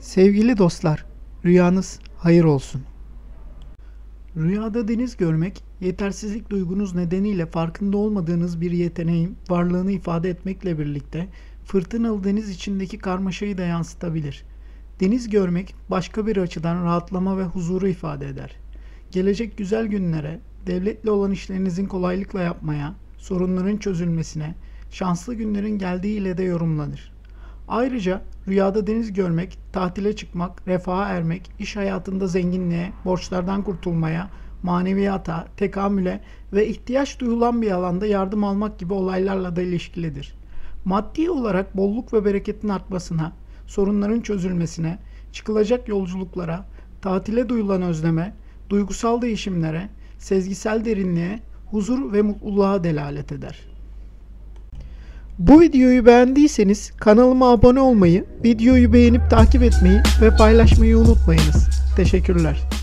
Sevgili dostlar, rüyanız hayır olsun. Rüyada deniz görmek, yetersizlik duygunuz nedeniyle farkında olmadığınız bir yeteneğin varlığını ifade etmekle birlikte fırtınalı deniz içindeki karmaşayı da yansıtabilir. Deniz görmek başka bir açıdan rahatlama ve huzuru ifade eder. Gelecek güzel günlere, devletle olan işlerinizin kolaylıkla yapmaya, sorunların çözülmesine, şanslı günlerin geldiği ile de yorumlanır. Ayrıca rüyada deniz görmek, tatile çıkmak, refaha ermek, iş hayatında zenginliğe, borçlardan kurtulmaya, maneviyata, tekamüle ve ihtiyaç duyulan bir alanda yardım almak gibi olaylarla da ilişkilidir. Maddi olarak bolluk ve bereketin artmasına, sorunların çözülmesine, çıkılacak yolculuklara, tatile duyulan özleme, duygusal değişimlere, sezgisel derinliğe, huzur ve mutluluğa delalet eder. Bu videoyu beğendiyseniz kanalıma abone olmayı, videoyu beğenip takip etmeyi ve paylaşmayı unutmayınız. Teşekkürler.